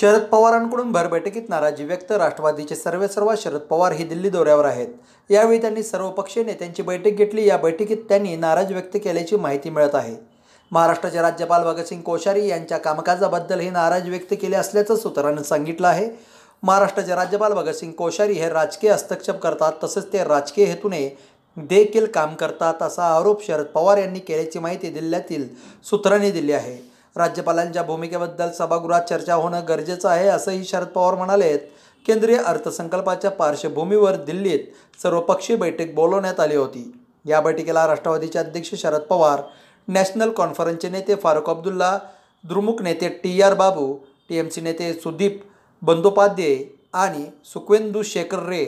शरद पवारांकडून भरबैठकीत नाराजी व्यक्त राष्ट्रवादीचे सर्वे सर्व शरद पवार हे दिल्ली दौऱ्यावर आहेत. यावेळी त्यांनी सर्वपक्षीय नेत्यांची बैठक घेतली. या बैठकीत त्यांनी नाराज व्यक्त केल्याची माहिती मिळत आहे. महाराष्ट्राचे राज्यपाल भगतसिंग कोश्यारी यांच्या कामकाजाबद्दल हे नाराज व्यक्त केले असल्याचं सूत्रांनी सांगितलं आहे. महाराष्ट्राचे राज्यपाल भगतसिंग कोश्यारी हे राजकीय हस्तक्षेप करतात तसेच ते राजकीय हेतूने देखील काम करतात असा आरोप शरद पवार यांनी केल्याची माहिती दिल्ल्यातील सूत्रांनी दिली आहे. राज्यपालांच्या भूमिकेबद्दल सभागृहात चर्चा होणं गरजेचं आहे असंही शरद पवार म्हणालेत. केंद्रीय अर्थसंकल्पाच्या पार्श्वभूमीवर दिल्लीत सर्वपक्षीय बैठक बोलवण्यात आली होती. या बैठकीला राष्ट्रवादीचे अध्यक्ष शरद पवार नॅशनल कॉन्फरन्सचे नेते फारुख अब्दुल्ला द्रुमुक नेते T R Baalu T M C नेते सुदीप बंदोपाध्याय आणि सुखवेंदू शेखर रे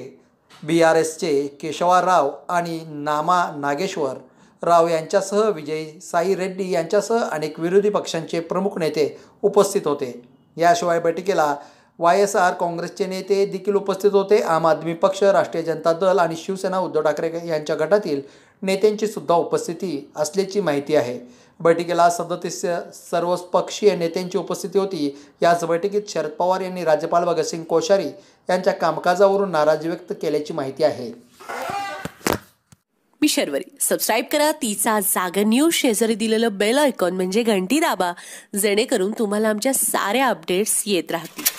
बी आर एसचे केशवा राव आणि नामा नागेश्वर राव यांच्यासह विजय साई रेड्डी यांच्यासह अनेक विरोधी पक्षांचे प्रमुख नेते उपस्थित होते. याशिवाय बैठकीला वाय एस आर काँग्रेसचे नेते देखील उपस्थित होते. आम आदमी पक्ष राष्ट्रीय जनता दल आणि शिवसेना उद्धव ठाकरे यांच्या गटातील नेत्यांची सुद्धा उपस्थिती असल्याची माहिती आहे. बैठकीला सदतीस सर्व पक्षीय नेत्यांची उपस्थिती होती. याच बैठकीत शरद पवार यांनी राज्यपाल भगतसिंग कोश्यारी यांच्या कामकाजावरून नाराजी व्यक्त केल्याची माहिती आहे. मी शर्वरी. सबस्क्राईब करा तिचा जागा न्यूज शेजारी दिलेलं बेल आयकॉन म्हणजे घंटी दाबा जेणेकरून तुम्हाला आमच्या साऱ्या अपडेट्स येत राहतील.